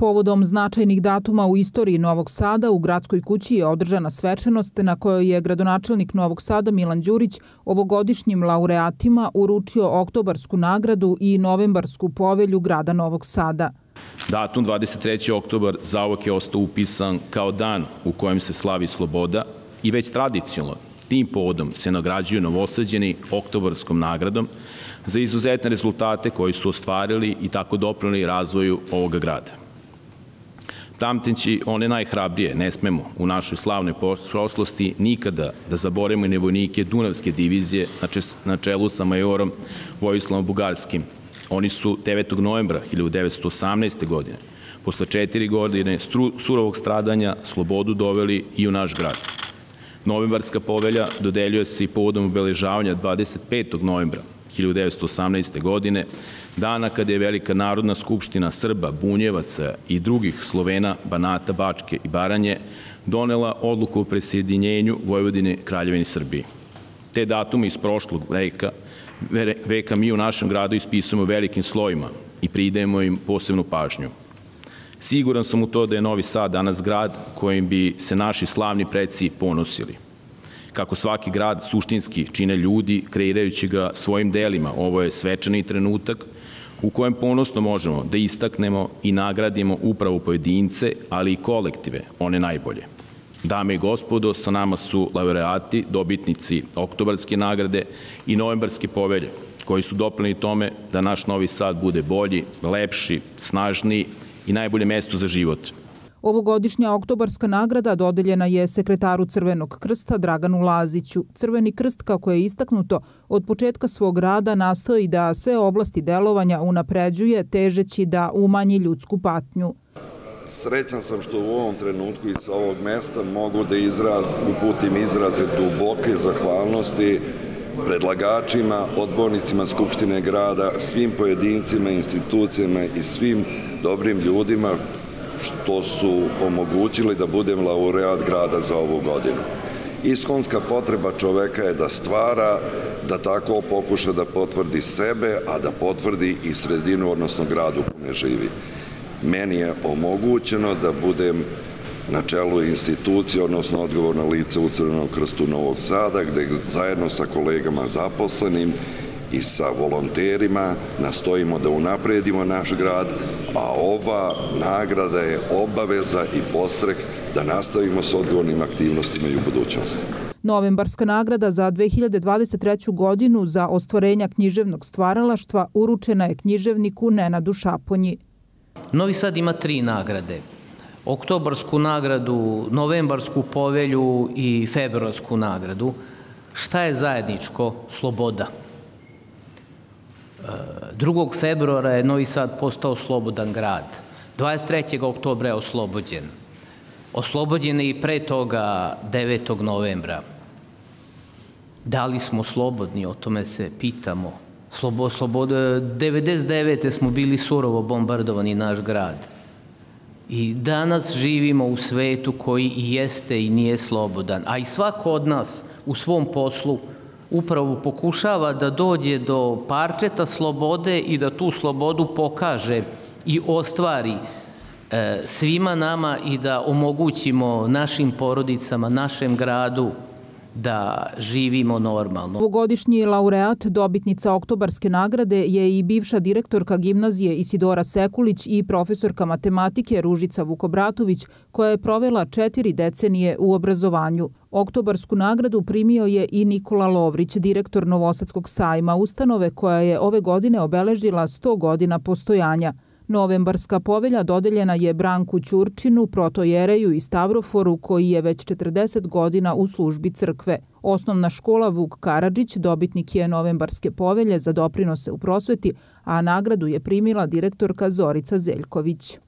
Povodom značajnih datuma u istoriji Novog Sada u gradskoj kući je održana svečanost na kojoj je gradonačelnik Novog Sada Milan Đurić ovogodišnjim laureatima uručio oktobarsku nagradu i novembarsku povelju grada Novog Sada. Datum 23. oktobar zauvek je ostao upisan kao dan u kojem se slavi sloboda i već tradicionalno tim povodom se nagrađuju novosađeni oktobarskom nagradom za izuzetne rezultate koji su ostvarili i tako doprinuli razvoju ovoga grada. Tamteći one najhrabrije, ne smemo u našoj slavnoj prošlosti nikada da zaboremo i vojnike Dunavske divizije na čelu sa majorom Vojislavom Bugarskim. Oni su 9. novembra 1918. godine, posle četiri godine surovog stradanja, slobodu doveli i u naš grad. Novembarska povelja dodeljuje se i povodom obeležavanja 25. novembra 1918. godine, dana kada je Velika Narodna skupština Srba, Bunjevaca i drugih Slovena, Banata, Bačke i Baranje donela odluku o presjedinjenju Vojvodine Kraljevini Srbiji. Te datume iz prošlog veka, veka mi u našem gradu ispisujemo velikim slojima i pridajemo im posebnu pažnju. Siguran sam u to da je Novi Sad danas grad kojim bi se naši slavni preci ponosili – kako svaki grad suštinski čine ljudi, kreirajući ga svojim delima. Ovo je svečani trenutak u kojem ponosno možemo da istaknemo i nagradimo upravo pojedince, ali i kolektive, one najbolje. Dame i gospodo, sa nama su laureati, dobitnici oktobarske nagrade i novembarske povelje, koji su dopleni tome da naš Novi Sad bude bolji, lepši, snažniji i najbolje mesto za život – Ovogodišnja oktobarska nagrada dodeljena je sekretaru Crvenog krsta Draganu Laziću. Crveni krst, kako je istaknuto, od početka svog rada nastoji da sve oblasti delovanja unapređuje, težeći da umanji ljudsku patnju. Srećan sam što u ovom trenutku iz ovog mesta mogu da izraz, uputim izraze duboke zahvalnosti predlagačima, odbornicima Skupštine grada, svim pojedincima, institucijama i svim dobrim ljudima što su omogućili da budem laureat grada za ovu godinu. Iskonska potreba čoveka je da stvara, da tako pokuša da potvrdi sebe, a da potvrdi i sredinu, odnosno gradu kome živi. Meni je omogućeno da budem na čelu institucije, odnosno odgovorna lica u Crvenom krstu Novog Sada, gde zajedno sa kolegama zaposlenim i sa volonterima nastojimo da unapredimo naš grad, a ova nagrada je obaveza i postrek da nastavimo s odgovornim aktivnostima i u budućnosti. Novembarska nagrada za 2023. godinu za ostvarenja književnog stvaralaštva uručena je književniku Nenadu Šaponji. Novi Sad ima tri nagrade. Oktobarsku nagradu, novembarsku povelju i februarsku nagradu. Šta je zajedničko? Sloboda. 2. februara je Novi Sad postao slobodan grad. 23. oktobra je oslobođen. Oslobođen je i pre toga 9. novembra. Da li smo slobodni, o tome se pitamo. Slobo, sloboda, 99. smo bili surovo bombardovani naš grad. I danas živimo u svetu koji i jeste i nije slobodan. A i svako od nas u svom poslu upravo pokušava da dođe do parčeta slobode i da tu slobodu pokaže i ostvari e, svima nama i da omogućimo našim porodicama, našem gradu, da živimo normalno. Ovogodišnji laureat, dobitnica Oktobarske nagrade, je i bivša direktorka gimnazije Isidora Sekulić i profesorka matematike Ružica Vukobratović, koja je provela četiri decenije u obrazovanju. Oktobarsku nagradu primio je i Nikola Lovrić, direktor Novosadskog sajma, ustanove koja je ove godine obeležila 100 godina postojanja – Novembarska povelja dodeljena je Branku Ćurčinu, protojereju i Stavroforu, koji je već 40 godina u službi crkve. Osnovna škola Vuk Karadžić dobitnik je novembarske povelje za doprinose u prosveti, a nagradu je primila direktorka Zorica Zeljković.